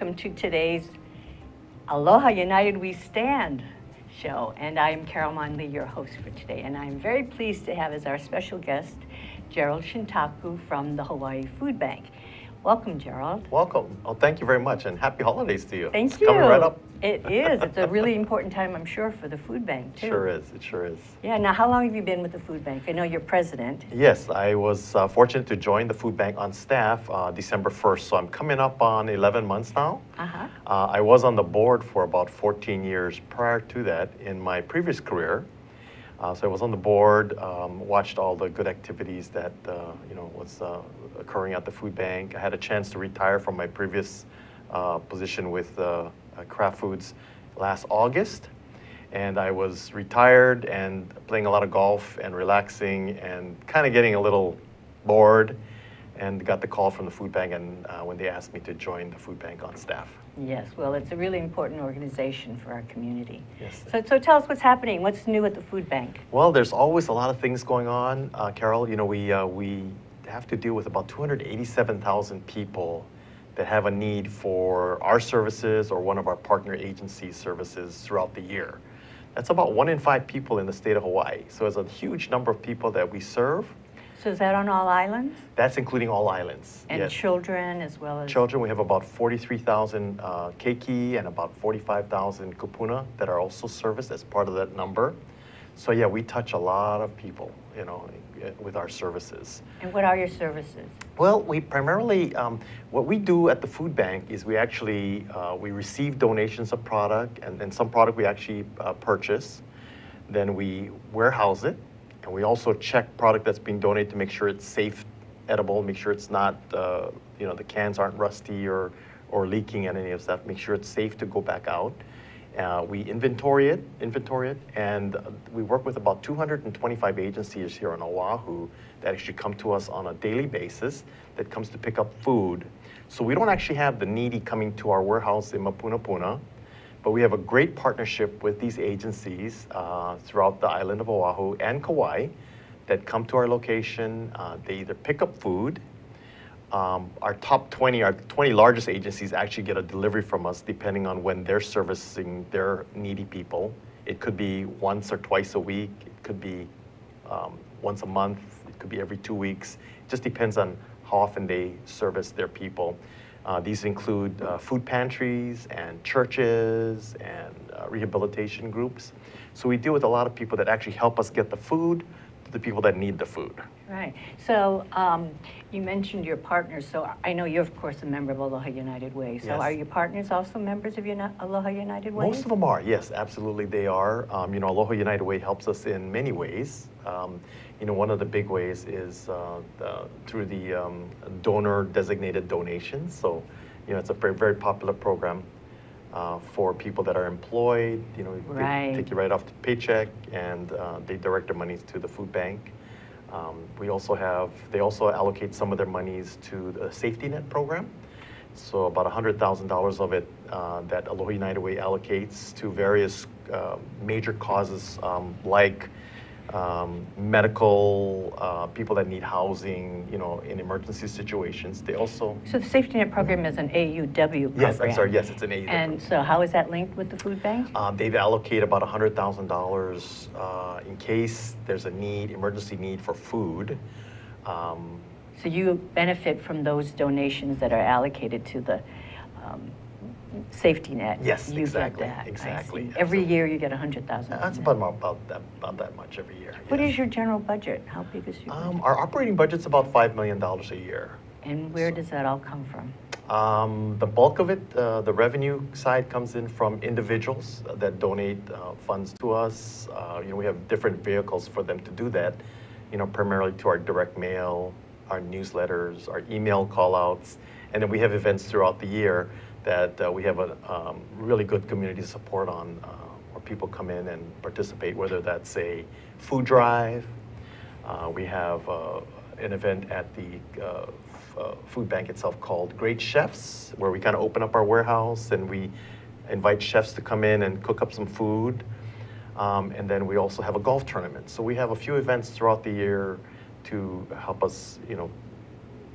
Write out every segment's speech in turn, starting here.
Welcome to today's Aloha United We Stand show. And I am Carol Mon Lee, your host for today. And I'm very pleased to have as our special guest Gerald Shintaku from the Hawaii Food Bank. Welcome, Gerald. Welcome. Oh, thank you very much, and happy holidays to you. Thank it's you. Coming right up. It is. It's a really important time, I'm sure, for the food bank too. Sure is. It sure is. Yeah. Now, how long have you been with the food bank? I know you're president. Yes, I was uh, fortunate to join the food bank on staff uh, December 1st, so I'm coming up on 11 months now. Uh-huh. Uh, I was on the board for about 14 years prior to that in my previous career. Uh, so I was on the board, um, watched all the good activities that uh, you know was uh, occurring at the food bank. I had a chance to retire from my previous uh, position with uh, Kraft Foods last August, and I was retired and playing a lot of golf and relaxing and kind of getting a little bored, and got the call from the food bank and uh, when they asked me to join the food bank on staff. Yes, well, it's a really important organization for our community. Yes. So, so tell us what's happening. What's new at the food bank? Well, there's always a lot of things going on, uh, Carol. You know, we uh, we have to deal with about 287,000 people that have a need for our services or one of our partner agency services throughout the year. That's about one in five people in the state of Hawaii. So it's a huge number of people that we serve. So is that on all islands? That's including all islands. And yes. children as well as Children, we have about 43,000 uh, keiki and about 45,000 kupuna that are also serviced as part of that number. So yeah, we touch a lot of people, you know, eh, with our services. And what are your services? Well, we primarily, um, what we do at the food bank is we actually, uh, we receive donations of product and then some product we actually uh, purchase. Then we warehouse it and we also check product that's being donated to make sure it's safe, edible, make sure it's not, uh, you know, the cans aren't rusty or, or leaking and any of that, make sure it's safe to go back out. Uh, we inventory it, inventory it, and we work with about 225 agencies here on Oahu that actually come to us on a daily basis that comes to pick up food. So we don't actually have the needy coming to our warehouse in Mapunapuna, but we have a great partnership with these agencies uh, throughout the island of Oahu and Kauai that come to our location. Uh, they either pick up food um, our top 20, our 20 largest agencies actually get a delivery from us depending on when they're servicing their needy people. It could be once or twice a week. It could be um, once a month. It could be every two weeks. It just depends on how often they service their people. Uh, these include uh, food pantries and churches and uh, rehabilitation groups. So we deal with a lot of people that actually help us get the food to the people that need the food. Right. So um, you mentioned your partners. So I know you're, of course, a member of Aloha United Way. So Yes. are your partners also members of Uni- Aloha United Way? Most of them are, yes, absolutely they are. Um, you know, Aloha United Way helps us in many ways. Um, you know, one of the big ways is uh, the, through the um, donor designated donations. So, you know, it's a very, very popular program uh, for people that are employed. You know, they take you right off the paycheck and uh, they direct their monies to the food bank. Um, we also have, they also allocate some of their monies to the safety net program. So about $100,000 of it uh, that Aloha United Way allocates to various uh, major causes um, like um, medical, uh, people that need housing, you know, in emergency situations. They also, So the safety net program is an AUW program. yes, I'm sorry, yes, it's an aid. And so how is that linked with the food bank? Um, they've allocated about $100,000 uh, in case there's a need, emergency need for food. Um, So you benefit from those donations that are allocated to the um, safety net? Yes, You exactly, get that. Exactly. Every year you get a 100,000? that's about, about, that, about that much every year. What yes. is your general budget? How big is your Um, budget? our operating budget's about $5 million a year. And where does that all come from? Um, the bulk of it, uh, the revenue side comes in from individuals that donate uh, funds to us. Uh, you know, we have different vehicles for them to do that, you know, primarily to our direct mail, our newsletters, our email callouts, and then we have events throughout the year that uh, we have a um, really good community support on, uh, where people come in and participate, whether that's a food drive, uh, we have uh, an event at the uh, uh, food bank itself called Great Chefs, where we kind of open up our warehouse and we invite chefs to come in and cook up some food. Um, and then we also have a golf tournament. So we have a few events throughout the year to help us, you know,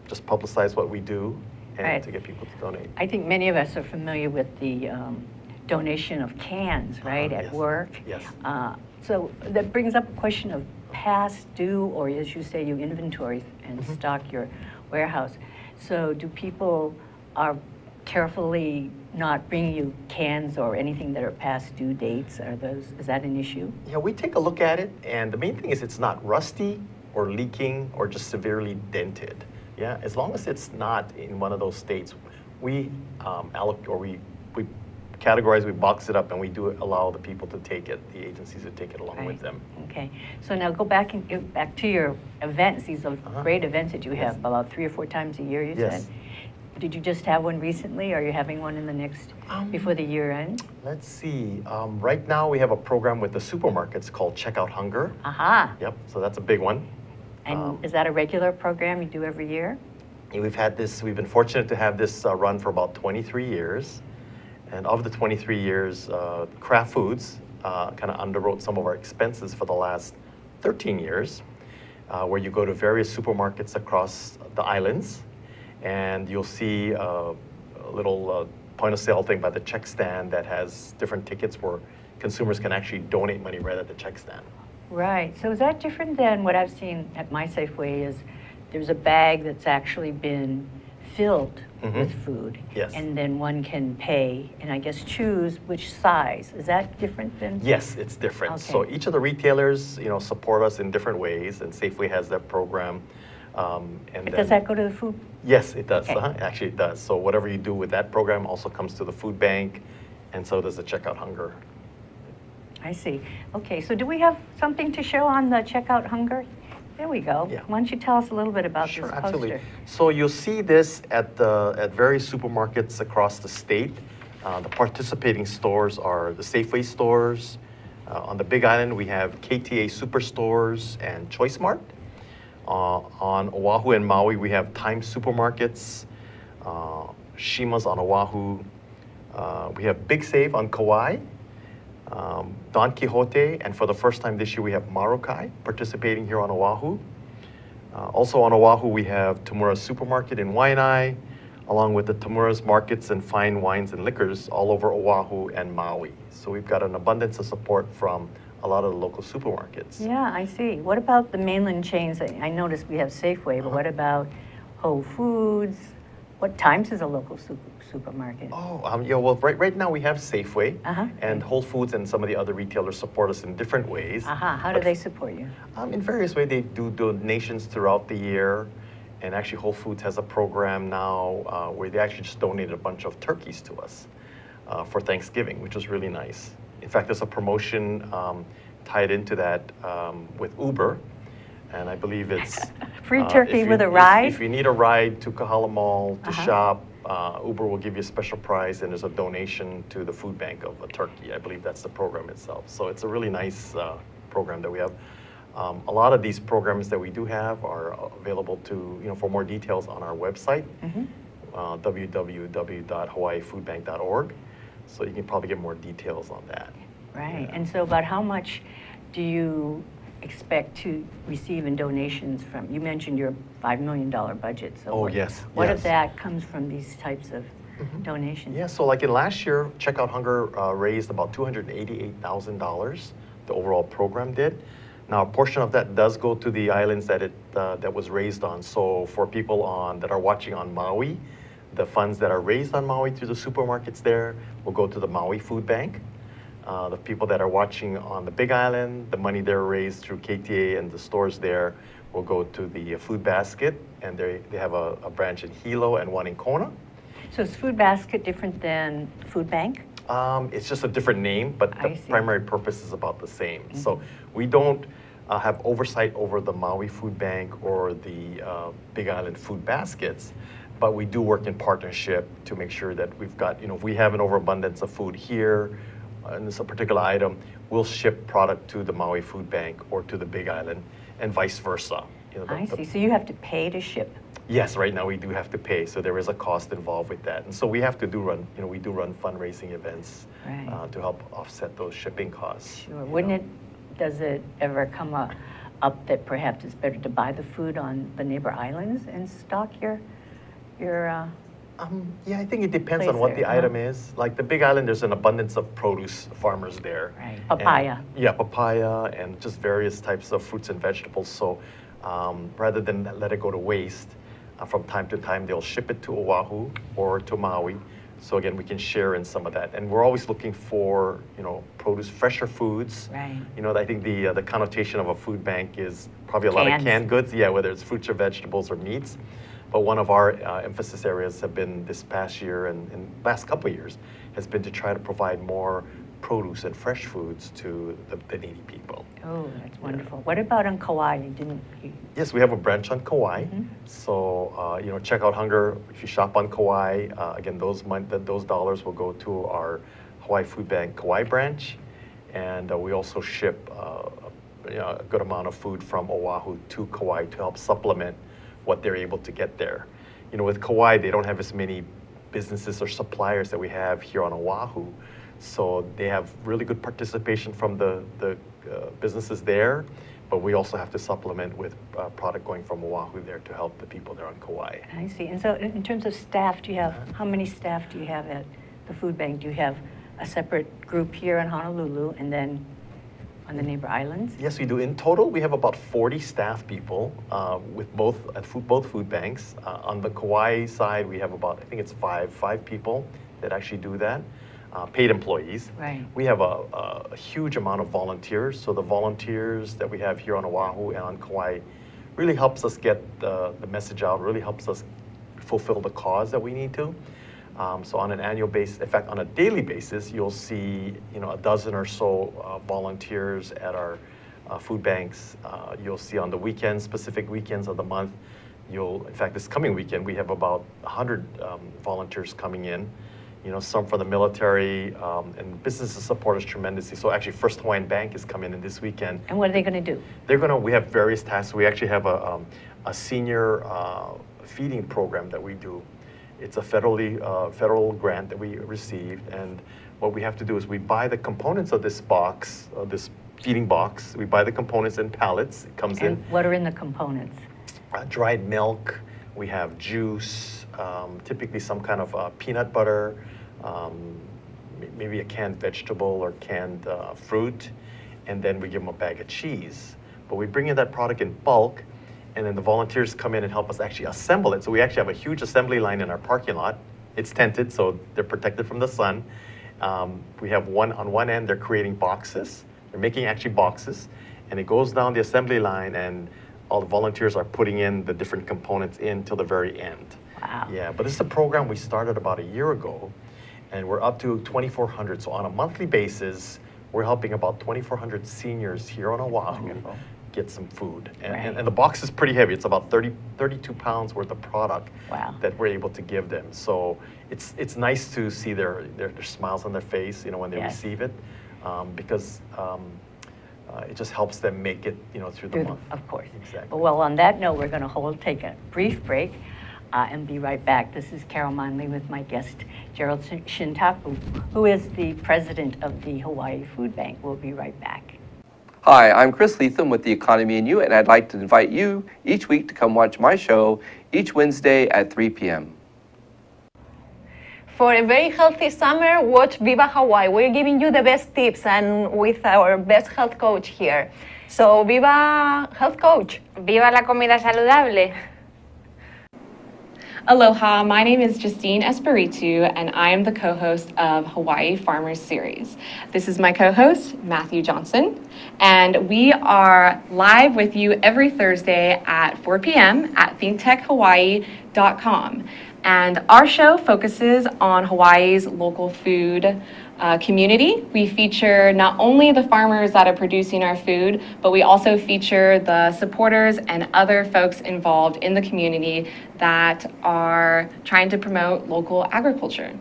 just publicize what we do and Right. to get people to donate. I think many of us are familiar with the um, donation of cans, right, Uh-huh, at yes. work. Yes. Uh, So that brings up a question of past due, or as you say, you inventory and Mm-hmm. stock your warehouse. So do people are carefully not bringing you cans or anything that are past due dates? Are those, is that an issue? Yeah, we take a look at it, and the main thing is it's not rusty or leaking or just severely dented. Yeah, as long as it's not in one of those states, we um, alloc or we we categorize, we box it up, and we do allow the people to take it, the agencies to take it along with them. Okay, so now go back and get back to your events, these are Uh-huh. great events that you Yes. have, about three or four times a year, you Yes. said? Did you just have one recently, or are you having one in the next, Um, before the year end? Let's see. Um, right now, we have a program with the supermarkets called Checkout Hunger. Aha, Yep, so that's a big one. And Um, is that a regular program you do every year? We've had this, we've been fortunate to have this uh, run for about 23 years. And of the 23 years, uh, Kraft Foods uh, kind of underwrote some of our expenses for the last 13 years, uh, where you go to various supermarkets across the islands, and you'll see uh, a little uh, point of sale thing by the check stand that has different tickets where consumers can actually donate money right at the check stand. Right, so is that different than what I've seen at my Safeway is there's a bag that's actually been filled Mhm. with food? Yes. And then one can pay, and I guess choose which size. Is that different than? Yes, it's different. So each of the retailers, you know, support us in different ways, and Safeway has that program. Um, and Does that go to the food? Yes, it does. Okay. Uh-huh. Actually, it does. So whatever you do with that program also comes to the food bank, and so does the checkout hunger. I see. Okay, so do we have something to show on the checkout hunger? There we go. Yeah. Why don't you tell us a little bit about Sure, this absolutely. So you'll see this at the at various supermarkets across the state. Uh, the participating stores are the Safeway stores. Uh, on the Big Island, we have KTA Superstores and Choice Mart. Uh, on Oahu and Maui, we have Time Supermarkets, uh, Shima's on Oahu. Uh, we have Big Save on Kauai, um, Don Quijote, and for the first time this year, we have Marukai participating here on Oahu. Uh, also on Oahu, we have Tamura's Supermarket in Waianae, along with the Tamura's Markets and Fine Wines and Liquors all over Oahu and Maui. So we've got an abundance of support from a lot of the local supermarkets. Yeah, I see. What about the mainland chains? I I noticed we have Safeway, but Uh-huh. what about Whole Foods? What times is a local super- supermarket? Oh, um, yeah, well, right, right now we have Safeway Uh-huh. and Whole Foods and some of the other retailers support us in different ways. Aha, how do they support you? Um, in various ways, they do donations throughout the year. And actually, Whole Foods has a program now uh, where they actually just donated a bunch of turkeys to us uh, for Thanksgiving, which was really nice. In fact, there's a promotion um, tied into that um, with Uber. And I believe it's Free uh, turkey if you- with a ride? If you need a ride to Kahala Mall to Uh-huh. shop, uh, Uber will give you a special price, and there's a donation to the food bank of a turkey. I believe that's the program itself. So it's a really nice uh, program that we have. Um, a lot of these programs that we do have are available to, you know, for more details on our website, Mhm. uh, www.hawaiifoodbank.org. So you can probably get more details on that. Right, Yeah. and so about how much do you expect to receive in donations from, you mentioned your $5 million budget, so. Oh, what- yes, What of yes. that comes from these types of Mhm. donations? Yeah, so like in last year, Checkout Hunger uh, raised about $288,000. The overall program did. Now, a portion of that does go to the islands that it uh, that was raised on. So for people on that are watching on Maui, the funds that are raised on Maui through the supermarkets there will go to the Maui Food Bank. Uh, the people that are watching on the Big Island, the money they're raised through KTA and the stores there will go to the uh, Food Basket, and they they have a, a branch in Hilo and one in Kona. So is Food Basket different than Food Bank? Um, it's just a different name, but the primary purpose is about the same. So Mhm. we don't uh, have oversight over the Maui Food Bank or the uh, Big Island Food Baskets, but we do work in partnership to make sure that we've got, you know, if we have an overabundance of food here, and it's a particular item, we'll ship product to the Maui Food Bank or to the Big Island, and vice versa. You know, the- I the- see, so you have to pay to ship. Yes, right now we do have to pay, so there is a cost involved with that. And so we have to do run, you know, we do run fundraising events Right. uh, to help offset those shipping costs. Sure, wouldn't know. it, does it ever come up, up that perhaps it's better to buy the food on the neighbor islands and stock your, your uh, Um, yeah, I think it depends on what there, the huh? item is. Like the Big Island, there's an abundance of produce farmers there. Right. And- Papaya. yeah, papaya and just various types of fruits and vegetables. So um, rather than let it go to waste, uh, from time to time they'll ship it to Oahu or to Maui. So again, we can share in some of that. And we're always looking for, you know, produce, fresher foods. Right. You know, I think the uh, the connotation of a food bank is probably a lot of canned goods. Yeah, whether it's fruits or vegetables or meats. But one of our uh, emphasis areas have been this past year and, and last couple of years has been to try to provide more produce and fresh foods to the, the needy people. Oh, that's wonderful. What about on Kauai? You didn't, you, Yes, we have a branch on Kauai. Mhm. So, uh, you know, check out Hunger. If you shop on Kauai, uh, again, those, those dollars will go to our Hawaii Food Bank Kauai branch. And uh, we also ship uh, you know, a good amount of food from Oahu to Kauai to help supplement what they're able to get there. You know, with Kauai, they don't have as many businesses or suppliers that we have here on Oahu. So they have really good participation from the, the uh, businesses there, but we also have to supplement with uh, product going from Oahu there to help the people there on Kauai. I see. And so in in terms of staff, do you have, how many staff do you have at the food bank? Do you have a separate group here in Honolulu and then on the neighbor islands? Yes, we do. In total, we have about 40 staff people uh, with both at food, both food banks. Uh, on the Kauai side, we have about I think it's five five people that actually do that, uh, paid employees. Right. We have a, a, a huge amount of volunteers. So the volunteers that we have here on Oahu and on Kauai really helps us get the, the message out. Really helps us fulfill the cause that we need to. Um, so on an annual basis, in fact, on a daily basis, you'll see you know a dozen or so uh, volunteers at our uh, food banks. Uh, you'll see on the weekends, specific weekends of the month. You'll, in fact, this coming weekend we have about 100 um, volunteers coming in. You know, some from the military um, and businesses support us tremendously. So actually, First Hawaiian Bank is coming in this weekend. And what are they going to do? They're gonna. We have various tasks. We actually have a um, a senior uh, feeding program that we do. It's a federally uh, federal grant that we received, and what we have to do is we buy the components of this box, uh, this feeding box. We buy the components in pallets. It comes in what are in the components? uh, dried milk. We have juice, um, typically some kind of uh, peanut butter, um, maybe a canned vegetable or canned uh, fruit, and then we give them a bag of cheese. But we bring in that product in bulk, and then the volunteers come in and help us actually assemble it. So we actually have a huge assembly line in our parking lot. It's tented, so they're protected from the sun. Um, we have one on one end, they're creating boxes. They're making actually boxes, and it goes down the assembly line, and all the volunteers are putting in the different components in till the very end. Wow. Yeah, but this is a program we started about a year ago, and we're up to 2,400. So on a monthly basis, we're helping about 2,400 seniors here on Oahu Wonderful. Get some food. And, Right. and, and the box is pretty heavy. It's about 30, 32 pounds worth of product Wow. that we're able to give them. So it's, it's nice to see their, their, their smiles on their face, you know, when they Yes. receive it, um, because um, uh, it just helps them make it, you know, through the Through month. Of course. Exactly. Well, on that note, we're going to hold, take a brief break uh, and be right back. This is Carol Mon Lee with my guest, Gerald Shin- Shintaku, who is the president of the Hawaii Food Bank. We'll be right back. Hi, I'm Chris Leatham with The Economy and You, and I'd like to invite you each week to come watch my show each Wednesday at 3 p.m. For a very healthy summer, watch Viva Hawaii. We're giving you the best tips and with our best health coach here. So, Viva Health Coach. Viva la comida saludable. Aloha, my name is Justine Espiritu, and I am the co host of Hawaii Farmers Series. This is my co host, Matthew Johnson, and we are live with you every Thursday at 4 p.m. at thinktechhawaii.com. And our show focuses on Hawaii's local food uh, community. We feature not only the farmers that are producing our food, but we also feature the supporters and other folks involved in the community that are trying to promote local agriculture.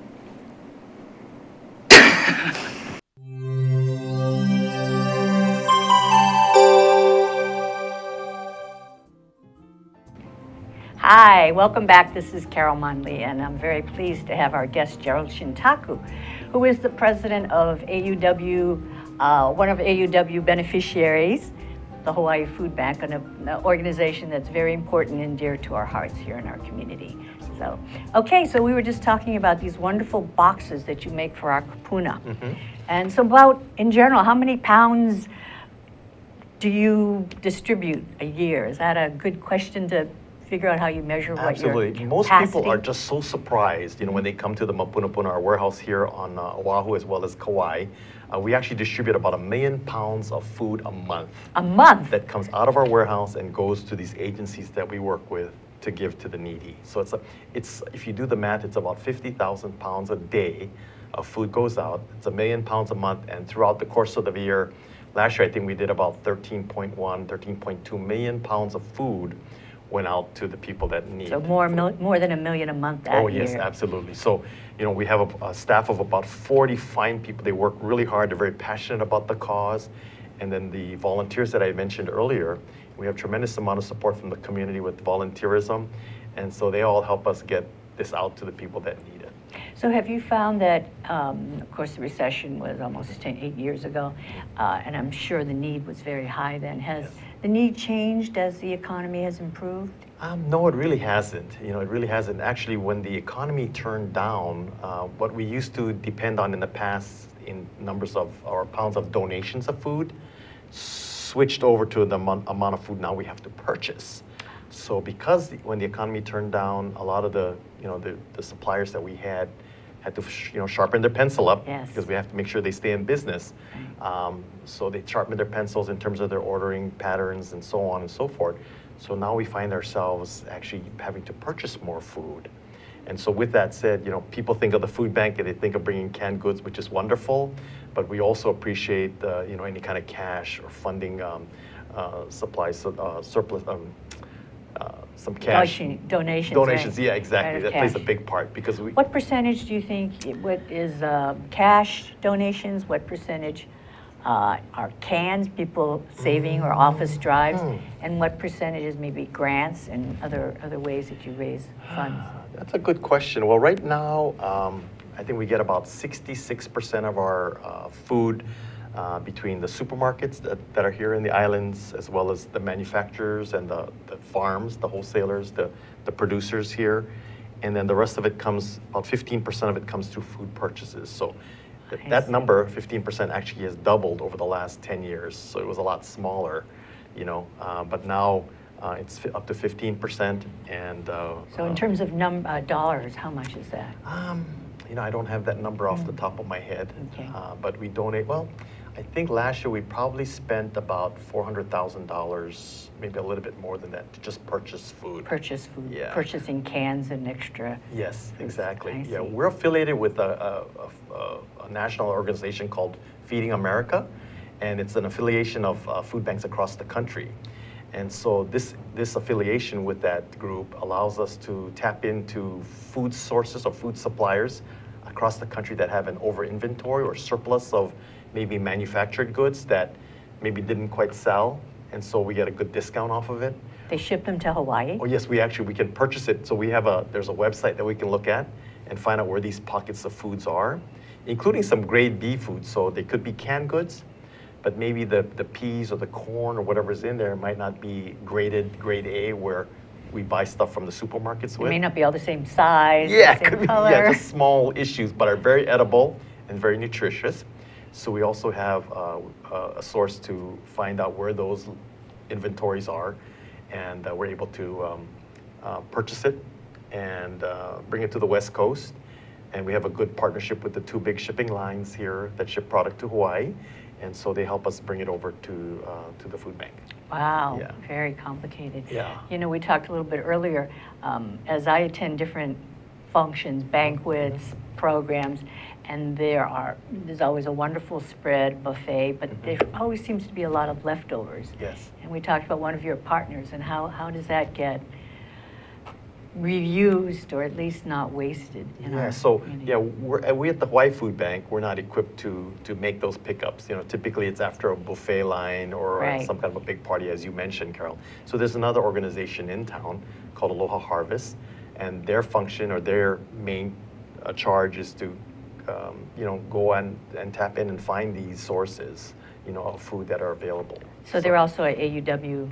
Hi, welcome back. This is Carol Mon Lee, and I'm very pleased to have our guest, Gerald Shintaku, who is the president of AUW, uh, one of AUW beneficiaries, the Hawaii Food Bank, an, an organization that's very important and dear to our hearts here in our community. So, okay, so we were just talking about these wonderful boxes that you make for our kupuna. Mm-hmm. And so, about in general, how many pounds do you distribute a year? Is that a good question to figure out how you measure what your Absolutely. Most people are just so surprised, you know, when they come to the Mapunapuna, our warehouse here on uh, Oahu as well as Kauai. Uh, we actually distribute about a million pounds of food a month a month. that comes out of our warehouse and goes to these agencies that we work with to give to the needy. So it's a, it's if you do the math, it's about 50,000 pounds a day of food goes out. It's a million pounds a month, and throughout the course of the year, last year I think we did about 13.1, 13.2 million pounds of food went out to the people that need. It. So more, mil- more than a million a month that Oh, year. yes, absolutely. So, you know, we have a, a staff of about 40 fine people. They work really hard. They're very passionate about the cause. And then the volunteers that I mentioned earlier, we have tremendous amount of support from the community with volunteerism. And so they all help us get this out to the people that need it. So have you found that, um, of course, the recession was almost 10, eight years ago, uh, and I'm sure the need was very high then. Has Yes. The need changed as the economy has improved? Um, no, it really hasn't. You know, it really hasn't. Actually, when the economy turned down, uh, what we used to depend on in the past in numbers of or pounds of donations of food switched over to the amount, amount of food now we have to purchase. So because the, when the economy turned down, a lot of the you know the, the suppliers that we had had to sh- you know sharpen their pencil up Yes. because we have to make sure they stay in business. Um, so they sharpened their pencils in terms of their ordering patterns and so on and so forth. So now we find ourselves actually having to purchase more food. And so with that said, you know, people think of the food bank and they think of bringing canned goods, which is wonderful, but we also appreciate, uh, you know, any kind of cash or funding um, uh, supplies, uh, surplus, um, uh, some cash. Donation- Donations, Donations, right. yeah, exactly. Right, That plays a big part because we. What percentage do you think, it- what is uh, cash donations? What percentage uh, are cans, people saving or office drives? Mm. And what percentage is maybe grants and other, other ways that you raise funds? That's a good question. Well, right now, um, I think we get about 66% of our uh, food uh, between the supermarkets that, that are here in the islands, as well as the manufacturers and the, the farms, the wholesalers, the, the producers here. And then the rest of it comes, about 15% of it comes through food purchases. So th- I that see. number, 15%, actually has doubled over the last 10 years. So it was a lot smaller, you know, uh, but now uh, it's up to 15%. And uh, So in uh, terms of num, uh, dollars, how much is that? um, you know, I don't have that number off the top of my head. Mm. Okay. Uh, but we donate, well, I think last year we probably spent about $400,000, maybe a little bit more than that, to just purchase food. Purchase food, Yeah. purchasing cans and extra. Yes, exactly. I Yeah, see. we're affiliated with a, a, a, a national organization called Feeding America, and it's an affiliation of uh, food banks across the country. And so this, this affiliation with that group allows us to tap into food sources or food suppliers across the country that have an over inventory or surplus of maybe manufactured goods that maybe didn't quite sell. And so we get a good discount off of it. They ship them to Hawaii? Oh, yes, we actually, we can purchase it. So we have a, there's a website that we can look at and find out where these pockets of foods are, including some grade B foods. So they could be canned goods, but maybe the, the peas or the corn or whatever's in there might not be graded grade A where we buy stuff from the supermarkets It may not be all the same size, Yeah, same could be, color. yeah, just small issues, but are very edible and very nutritious. So we also have uh, a a source to find out where those inventories are, and uh, we're able to um, uh, purchase it and uh, bring it to the West Coast. And we have a good partnership with the two big shipping lines here that ship product to Hawaii, and so they help us bring it over to uh, to the food bank. Wow, Yeah. very complicated. Yeah. You know, we talked a little bit earlier, um, as I attend different functions, banquets, Mm-hmm. programs, and there are, there's always a wonderful spread, buffet, but Mm-hmm. there always seems to be a lot of leftovers. Yes. And we talked about one of your partners and how, how does that get reused or at least not wasted in Yeah, our so, yeah, we're, uh, we at the Hawaii Food Bank, we're not equipped to, to make those pickups. You know, typically it's after a buffet line or uh, Right. some kind of a big party, as you mentioned, Carol. So there's another organization in town called Aloha Harvest, and their function or their main uh, charge is to, um, you know, go and, and tap in and find these sources, you know, of food that are available. So they're also a AUW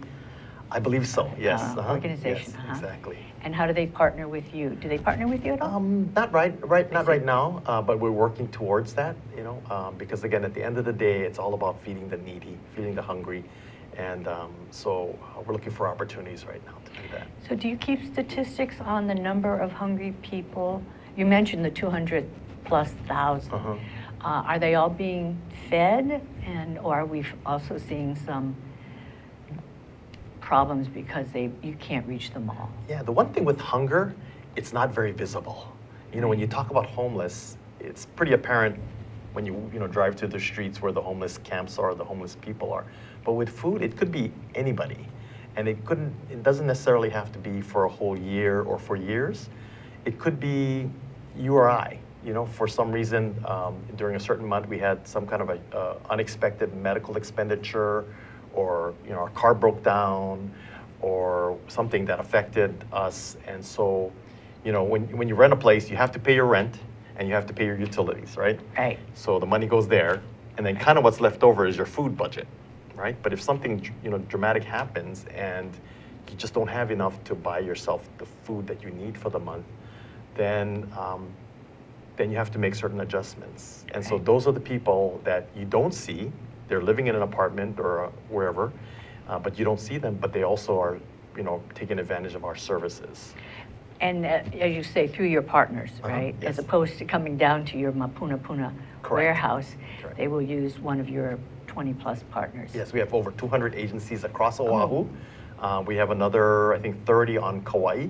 I believe so, yes. uh, uh-huh, organization, Yes, uh-huh. exactly. And how do they partner with you? Do they partner with you at all? Um, not right, right, not right now, uh, but we're working towards that, you know, um, because again, at the end of the day, it's all about feeding the needy, feeding the hungry. And um, so uh, we're looking for opportunities right now to do that. So do you keep statistics on the number of hungry people? You mentioned the 200 plus 1000 Uh-huh. Uh, Are they all being fed? And, or are we also seeing some problems because they, you can't reach them all? Yeah, the one thing with hunger, it's not very visible. You know, when you talk about homeless, it's pretty apparent when you you know drive to the streets where the homeless camps are, the homeless people are. But with food, it could be anybody, and it couldn't. It doesn't necessarily have to be for a whole year or for years. It could be you or I. You know, for some reason um, during a certain month we had some kind of a uh, unexpected medical expenditure, or you know our car broke down, or something that affected us, and so you know, when, when you rent a place, you have to pay your rent and you have to pay your utilities, right? Right. So the money goes there, and then kind of what's left over is your food budget, right? But if something you know dramatic happens and you just don't have enough to buy yourself the food that you need for the month, then um, then you have to make certain adjustments. And so those are the people that you don't see. They're living in an apartment or wherever, uh, but you don't see them. But they also are, you know, taking advantage of our services. And uh, as you say, through your partners, Uh-huh, right? yes. As opposed to coming down to your Mapunapuna Correct. warehouse, Correct. they will use one of your 20-plus partners. Yes, we have over 200 agencies across Oh. Oahu. Uh, we have another, I think, 30 on Kauai.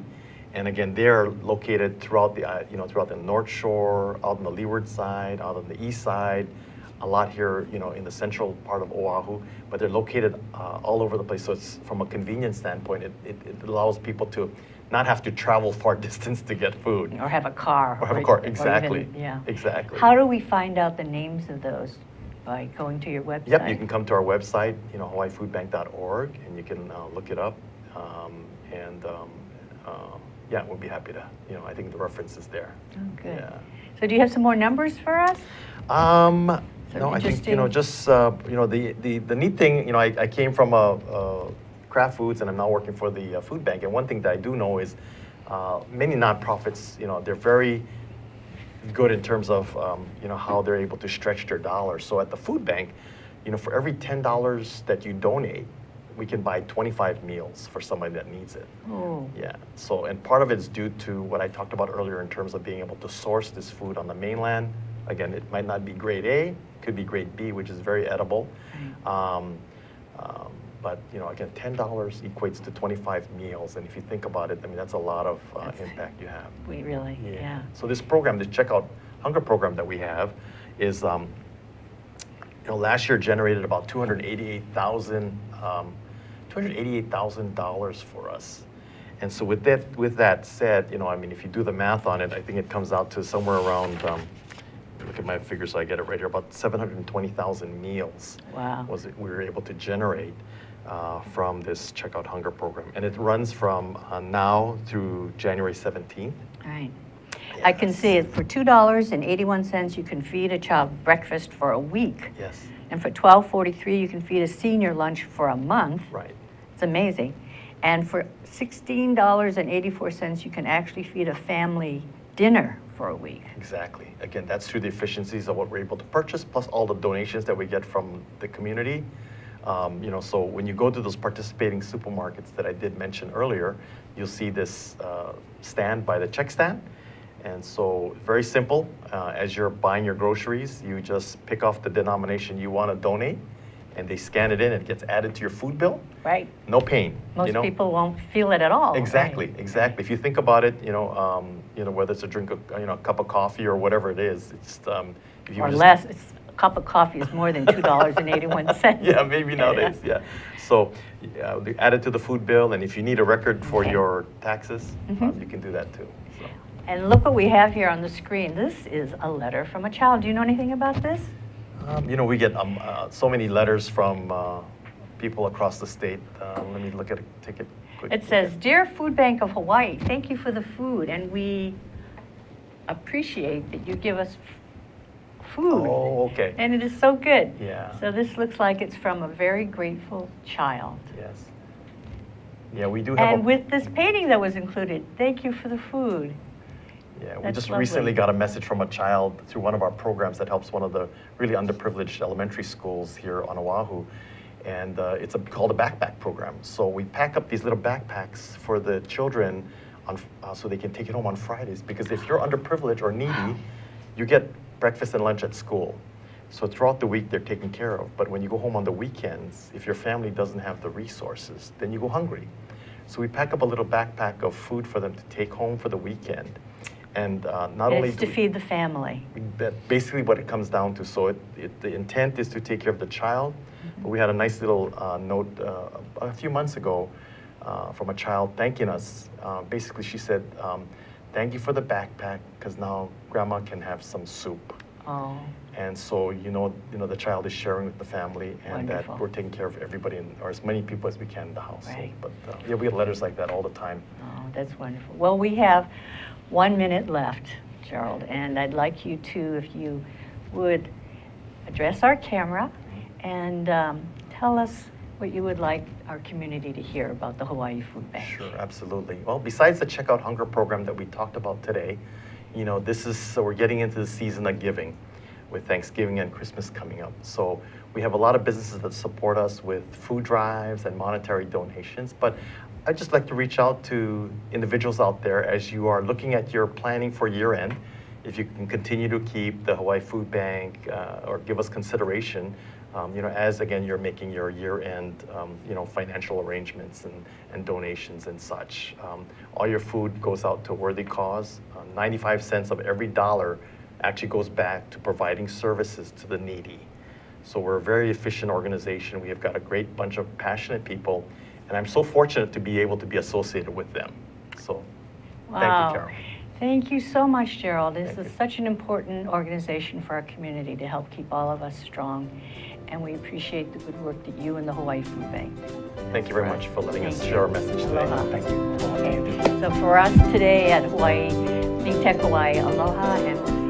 And again, they're located throughout the, uh, you know, throughout the North Shore, out on the leeward side, out on the east side, a lot here, you know, in the central part of Oahu. But they're located uh, all over the place. So it's, from a convenience standpoint, it, it, it allows people to not have to travel far distance to get food. Or have a car. Or have a car, even- exactly, Yeah. exactly. How do we find out the names of those? By going to your website? Yep, you can come to our website, you know, hawaiifoodbank.org, and you can uh, look it up. Um, and um, uh, yeah, we'll be happy to, you know, I think the reference is there. Oh, good. Yeah. So do you have some more numbers for us? Um, Some no, I think, you know, just, uh, you know, the, the, the neat thing, you know, I, I came from a, uh Kraft Foods and I'm now working for the uh, food bank. And one thing that I do know is uh, many nonprofits, you know, they're very good in terms of, um, you know, how they're able to stretch their dollars. So at the food bank, you know, for every $10 that you donate, we can buy 25 meals for somebody that needs it. Oh, Yeah, so, and part of it's due to what I talked about earlier in terms of being able to source this food on the mainland. Again, it might not be grade A, could be grade B, which is very edible. Um, um, but, you know, again, $10 equates to 25 meals, and if you think about it, I mean, that's a lot of uh, impact you have. we really, yeah. So this program, this checkout hunger program that we have is, um, you know, last year generated about 288,000, um, $288,000 for us. And so with that, with that said, you know, I mean, if you do the math on it, I think it comes out to somewhere around, um, look at my figures I get it right here, about 720,000 meals. Wow. Was it, we were able to generate uh, from this checkout hunger program. And it runs from uh, now through January 17th. All right. I can Yes. see it, for $2.81, you can feed a child breakfast for a week. Yes, And for $12.43, you can feed a senior lunch for a month. right. It's amazing. And for $16.84, you can actually feed a family dinner for a week. Exactly. Again, that's through the efficiencies of what we're able to purchase, plus all the donations that we get from the community. Um, you know, so when you go to those participating supermarkets that I did mention earlier, you'll see this uh, stand by the check stand. And so, very simple. Uh, as you're buying your groceries, you just pick off the denomination you want to donate, and they scan it in. and It gets added to your food bill. Right? No pain. Most you know? people won't feel it at all. Exactly, exactly. If you think about it, you know, um, you know, whether it's a drink, of, you know, a cup of coffee or whatever it is, it's um, if you Or less, it's, a cup of coffee is more than $2.81. yeah, maybe nowadays. Yeah. So, yeah, add it to the food bill, and if you need a record for Okay. your taxes, um, Mhm. you can do that too. So. And look what we have here on the screen. This is a letter from a child. Do you know anything about this? Um, you know, we get um, uh, so many letters from uh, people across the state. Uh, let me look at it. Take it. Quick It says, Dear Food Bank of Hawaii, thank you for the food, and we appreciate that you give us food. Oh, okay. And it is so good. Yeah. So this looks like it's from a very grateful child. Yes. Yeah, we do have And with this painting that was included, thank you for the food. yeah, we that's just lovely. recently got a message from a child through one of our programs that helps one of the really underprivileged elementary schools here on Oahu. And uh, it's a, called a backpack program. So we pack up these little backpacks for the children on, uh, so they can take it home on Fridays. Because if you're underprivileged or needy, you get breakfast and lunch at school. So throughout the week, they're taken care of. But when you go home on the weekends, if your family doesn't have the resources, then you go hungry. So we pack up a little backpack of food for them to take home for the weekend. And uh, not And only to feed the family. that basically what it comes down to. So it, it, the intent is to take care of the child. But we had a nice little uh, note uh, a few months ago uh, from a child thanking us. Uh, basically, she said, um, "Thank you for the backpack, because now Grandma can have some soup." Oh, And so you know, you know, the child is sharing with the family, and Wonderful. that we're taking care of everybody, in, or as many people as we can in the house. So, but uh, yeah, we get letters like that all the time. oh, that's wonderful. Well, we have one minute left, Gerald, and I'd like you to, if you would, address our camera and um, tell us what you would like our community to hear about the Hawaii Food Bank. Sure, absolutely. Well, besides the Checkout Hunger program that we talked about today, you know, this is, so we're getting into the season of giving with Thanksgiving and Christmas coming up. So we have a lot of businesses that support us with food drives and monetary donations. But I'd just like to reach out to individuals out there as you are looking at your planning for year end. If you can continue to keep the Hawaii Food Bank uh, or give us consideration, um, you know, as again you're making your year-end, um, you know, financial arrangements and, and donations and such. Um, all your food goes out to a worthy cause. Uh, 95 cents of every dollar actually goes back to providing services to the needy. So we're a very efficient organization. We have got a great bunch of passionate people, and I'm so fortunate to be able to be associated with them. So, thank you, Carol. Thank you so much, Gerald. This Thank is you. such an important organization for our community to help keep all of us strong. And we appreciate the good work that you and the Hawaii Food Bank do. Thank you very much for letting us Thank you. share our message today. Aloha. Thank you. Okay, so for us today at Hawaii, Think Tech Hawaii, aloha, and we'll